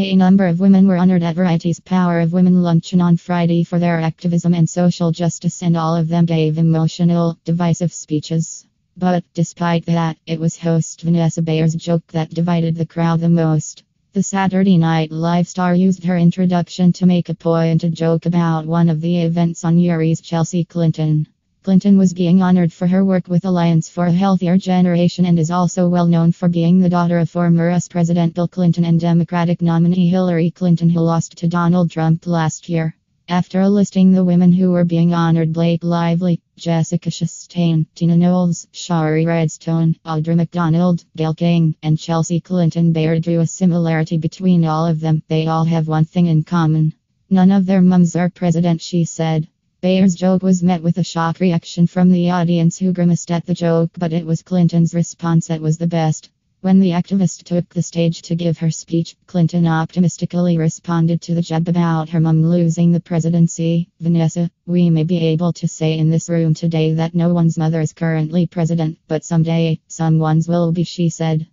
A number of women were honored at Variety's Power of Women luncheon on Friday for their activism and social justice, and all of them gave emotional, divisive speeches. But despite that, it was host Vanessa Bayer's joke that divided the crowd the most. The Saturday Night Live star used her introduction to make a pointed joke about one of the events on Uri's Chelsea Clinton. Clinton was being honored for her work with Alliance for a Healthier Generation and is also well known for being the daughter of former US President Bill Clinton and Democratic nominee Hillary Clinton, who lost to Donald Trump last year. After listing the women who were being honored, Blake Lively, Jessica Chastain, Tina Knowles, Shari Redstone, Audra McDonald, Gayle King, and Chelsea Clinton Bayer drew a similarity between all of them. They all have one thing in common. None of their mums are president, she said. Bayer's joke was met with a shock reaction from the audience who grimaced at the joke, but it was Clinton's response that was the best. When the activist took the stage to give her speech, Clinton optimistically responded to the jab about her mum losing the presidency. Vanessa, we may be able to say in this room today that no one's mother is currently president, but someday, someone's will be, she said.